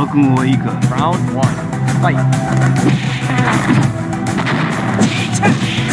覚悟はいいか Round one. Fight.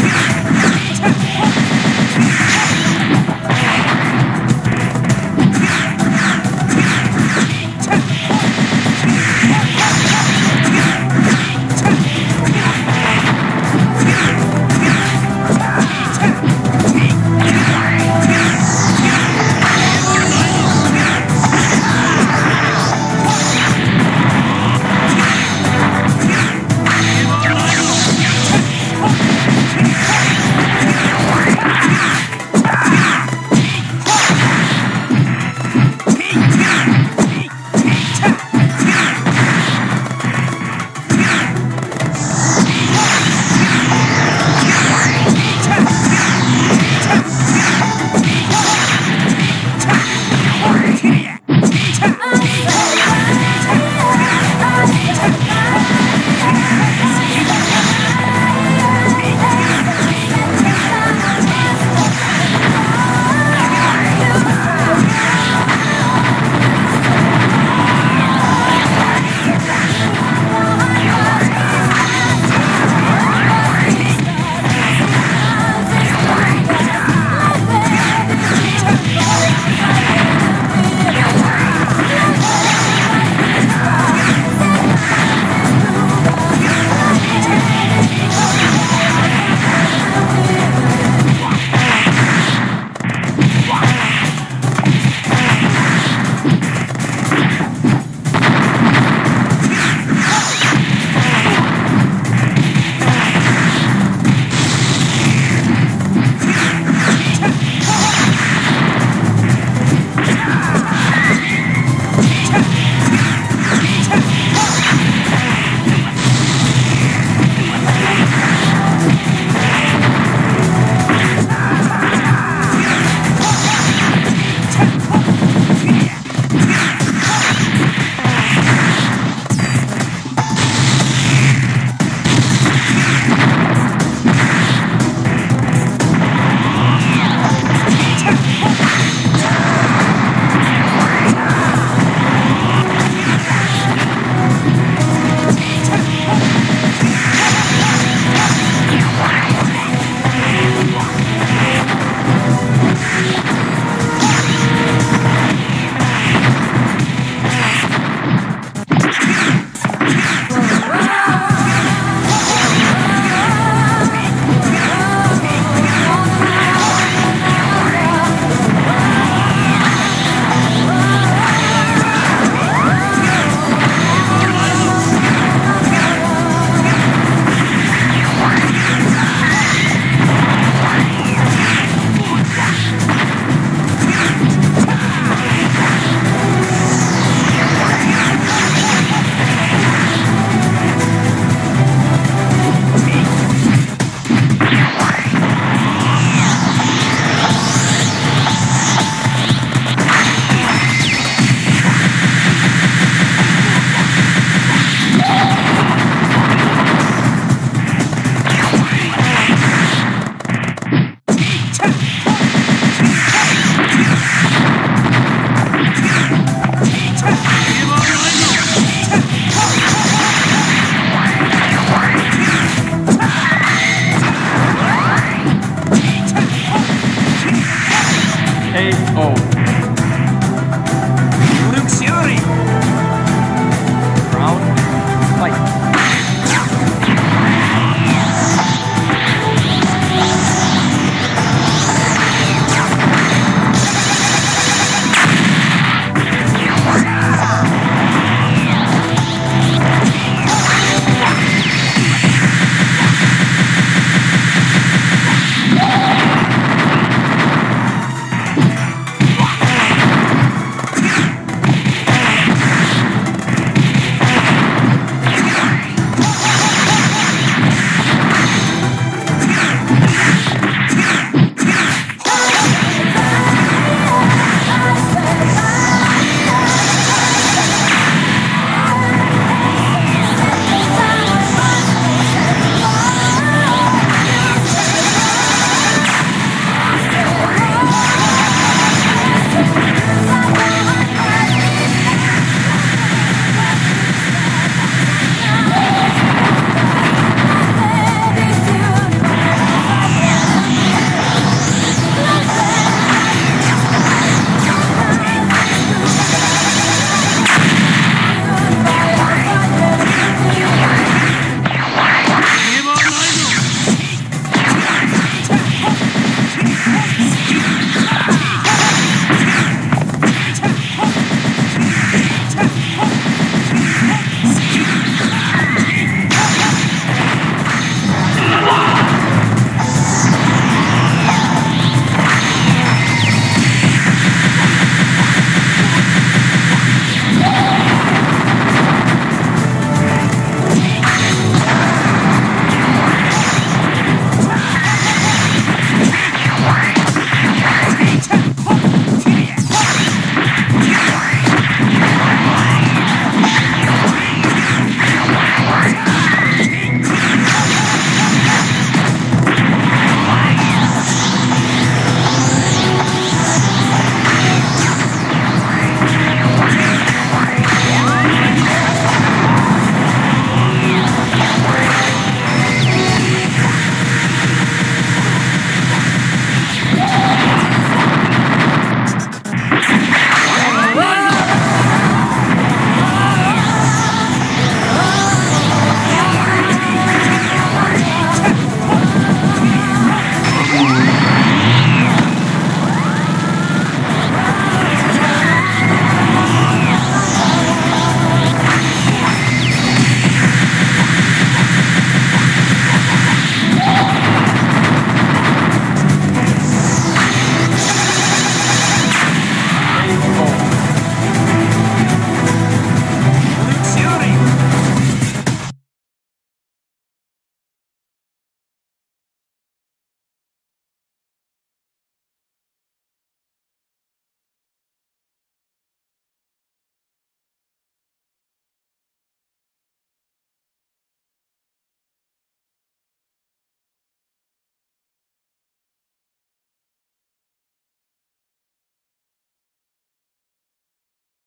Oh.